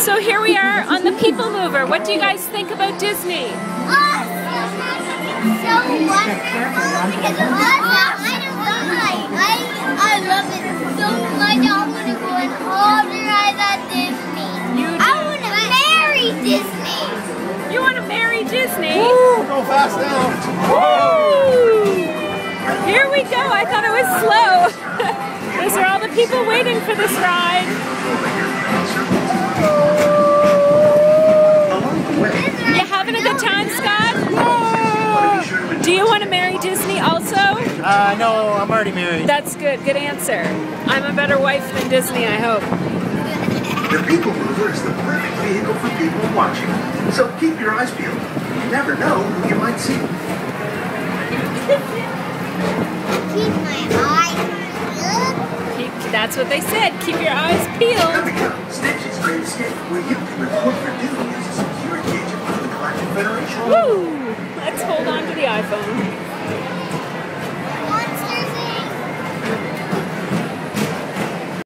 So here we are on the People Mover. What do you guys think about Disney? Awesome! So wonderful because of awesome. I. I, I love it so much. I want to go on all the rides at Disney. You I want to marry Disney. You want to marry Disney? Woo, go fast now. Woo! Here we go. I thought it was slow. Those are all the people waiting for this ride. Having a good time, Scott? Do you want to marry Disney also? Uh, no, I'm already married. That's good. Good answer. I'm a better wife than Disney, I hope. The People Mover is the perfect vehicle for people watching. So keep your eyes peeled. You never know who you might see. Keep my eyes Keep, that's what they said. Keep your eyes peeled. Here we go. Stitch's Great Escape, where you can report for duty Woo! Let's hold on to the iPhone.